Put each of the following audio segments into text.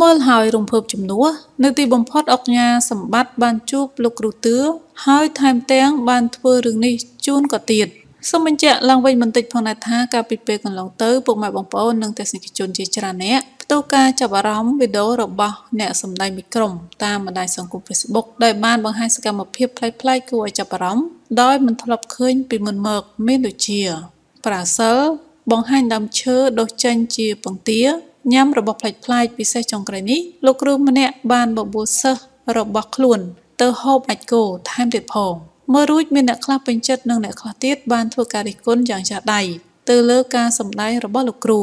មើលហើយរំភើបជំនួសនៅទីបំផុតអុកញ៉ាសម្បត្តិបានជួបលោកគ្រូទឿហើយថែមទាំងបានធ្វើរឿងនេះជូនក៏ទៀតសូមបញ្ជាក់ឡើងវិញបន្តិចផងដែរថាកាលពីពេលកន្លងទៅពុកម៉ែបងប្អូននិងទស្សនិកជនជាច្រើនអ្នកផ្ទុះការចាប់អារម្មណ៍វីដេអូរបស់អ្នកសម្ដែងមីក្រុមតាមបណ្ដាញសង្គម Facebook ដែលបានបង្ហាញសកម្មភាពប្លែកៗគួរឲ្យចាប់អារម្មណ៍ដោយមិនធ្លាប់ឃើញពីមុនមកមានដូចជា ប្រាសិលបង្ហាញដើមឈើដុះចេញជាពងទាញ៉ាំរបស់ប្លែកៗពិសេសចុងក្រោយនេះលោកគ្រូម្នាក់បានបបួលសិស្សរបស់ខ្លួន ទៅហូបអាចគោថែមទៀតផងមើលរួចមានអ្នកខ្លះពេញចិត្តនិងអ្នកខ្លះទៀតបានធ្វើការរិះគន់យ៉ាងចាស់ដៃទៅលើការសម្ដែងរបស់លោកគ្រូ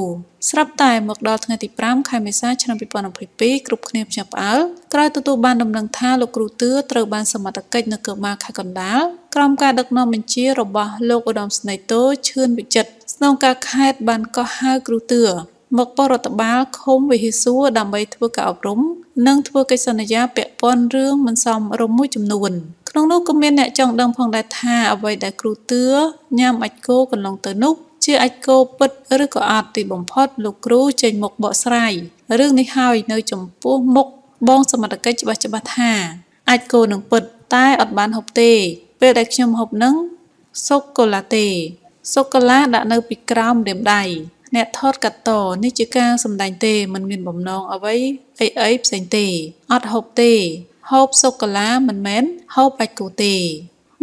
ស្រាប់តែមកដល់ថ្ងៃទី5ខែមេសាឆ្នាំ2022គ្រប់គ្នាភ្ញាក់ផ្អើលក្រោយទទួលបានដំណឹងថាលោកគ្រូទឿត្រូវបានសមត្ថកិច្ចនៅកូម៉ាខេត្តកណ្ដាលក្រោមការដឹកនាំបញ្ជារបស់លោកឧត្តមស្នេហ៍តូឈឿនវិចិត្រស្នងការខេត្តបានកោះហៅគ្រូទឿ មកបរដ្ឋបាលឃុំវិហិសួរដើម្បីធ្វើការអប់រំ និងធ្វើកិច្ចសន្យាពាក់ព័ន្ធរឿងមិនសមរម្យមួយចំនួនក្នុងនោះក៏មានអ្នកចង់ដឹងផងដែរថាអ្វីដែលគ្រូទឿញ៉ាំអាចគោកន្លងទៅនោះជាអាចគោពិតឬក៏អត់ទីបំផុតលោកគ្រូចេញមុខបកស្រាយរឿងនេះហើយនៅចំពោះមុខបងសមត្ថកិច្ចច្បាស់ច្បាស់ថាអាចគោនឹងពិតតែអត់បានហូបទេ ពេលដែលខ្ញុំហូបនឹងសូកូឡាទេសូកូឡាដាក់នៅពីក្រោមរាមដៃ អ្នកថតកាត់តនេះជាការសម្ដែងទេมันមានបំណងអ្វីអីអីផ្សេងទេអត់ហូបទេហូបសូកូឡាមិនមែនហូបបាច់គូទេ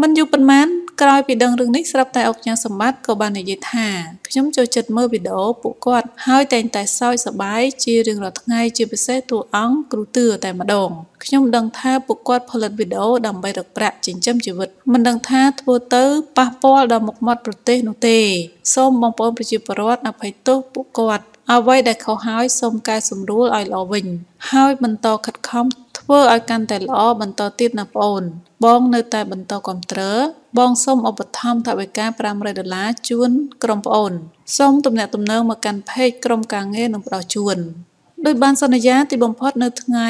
មិនយូរប៉ុន្មាន ក្រោយពីដឹងរឿងនេះស្រាប់តែអុកញ៉ាសម្បត្តិក៏បាននិយាយថាខ្ញុំចូលចិត្តមើលវីដេអូពួកគាត់ហើយតែងតែសើចសប្បាយជារៀងរាល់ថ្ងៃជាពិសេសតួអង្គគ្រូទឿតែម្ដងខ្ញុំដឹងថាពួកគាត់ផលិតវីដេអូដើម្បីរកប្រាក់ចិញ្ចឹមជីវិតមិនដឹងថាធ្វើទៅប៉ះពាល់ដល់មុខមាត់ប្រទេសនោះទេសូមបងប្អូនប្រជាពលរដ្ឋអភ័យទោសពួកគាត់អ្វីដែលខុសហើយសូមកែសម្រួលឲ្យល្អវិញ ហើយបន្តខិតខំធ្វើឲ្យកាន់តែល្អបន្តទៀតណាបងអូនបងនៅតែបន្តគ្រប់គ្រង បងសូមឧបត្ថម្ភថវិកា500ដុល្លារជូនក្រុមប្អូនសូមទំនាក់ទំនងមកកាន់ page ក្រុមការងារនឹងផ្ដល់ជូនដោយបានសន្យាទីបំផុតនៅថ្ងៃ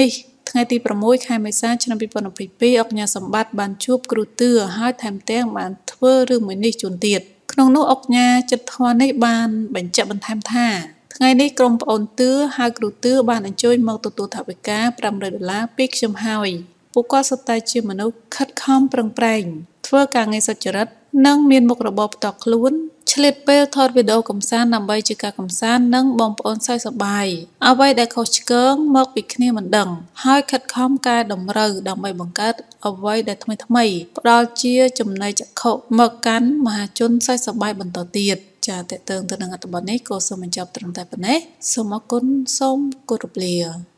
នេះថ្ងៃទី6ខែមេសាឆ្នាំ2022អុកញ៉ាសម្បត្តិបានជួបគ្រូទឿហើយថែមទាំងបានធ្វើរឿងមួយនេះជូនទៀតក្នុងនោះអុកញ៉ាចិត្តធននេះបានបញ្ជាក់បន្ថែមថាថ្ងៃនេះក្រុមប្អូនទឿហៅគ្រូទឿបានអញ្ជើញមកទទួលថវិកា500ដុល្លារពីខ្ញុំហើយពួកគាត់សុទ្ធតែជាមនុស្សខិតខំប្រឹងប្រែង ធ្វើការងារសុចរិត និងមានមុខរបរផ្ទាល់ខ្លួនឆ្លៀតពេលថតវីដេអូកំសាន្តដើម្បីជាការកំសាន្តនិងបងប្អូនសើចសប្បាយអ្វីដែលខុសឆ្គងមកពីគ្នាមិនដឹង ហើយខិតខំកែតម្រូវដើម្បីបង្កើតអ្វីដែលថ្មីថ្មីផ្ដល់ជាចំណីចក្ខុមកកាន់មហាជនសើចសប្បាយបន្តទៀតចាតើតើទៅនឹងអត្ថបទនេះក៏សូមបញ្ចប់ត្រឹមតែប៉ុណ្ណេះសូមអរគុណសូមគោរពលា